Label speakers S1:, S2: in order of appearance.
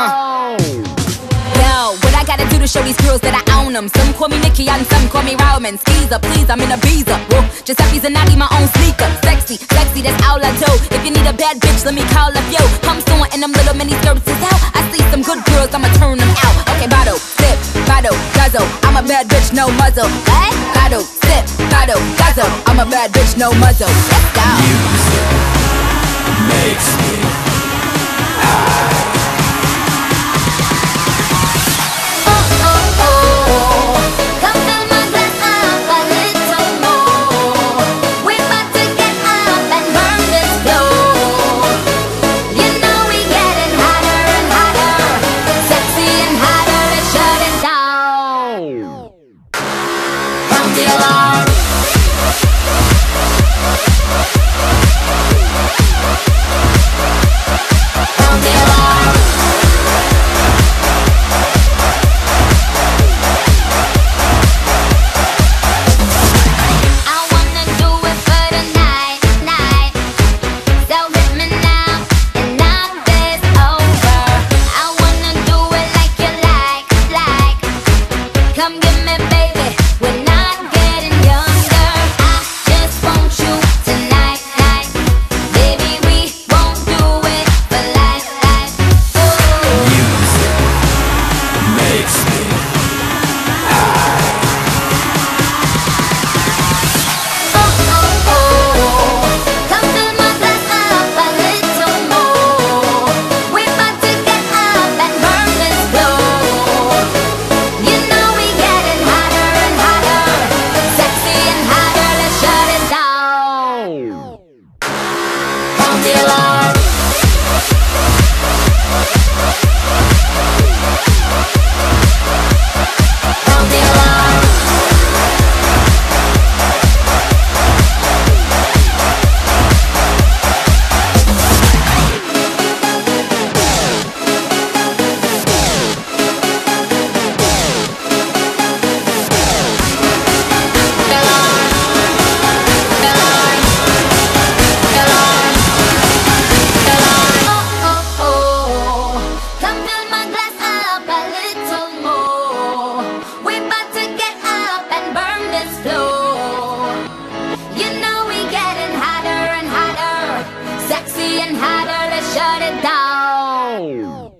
S1: Yo, what I gotta do to show these girls that I own them? Some call me Nicki and some call me Roman. Skeezer, please, I'm in Ibiza. Whoa, Giuseppe's and I my own sneaker. Sexy, sexy, that's all I do. If you need a bad bitch, let me call up yo. Come soon and them little mini skirts is out. I see some good girls, I'ma turn them out. Okay, bottle, sip, bottle, guzzle. I'm a bad bitch, no muzzle. What? Bottle, sip, bottle, guzzle. I'm a bad bitch, no muzzle. Let's go. Shut it down.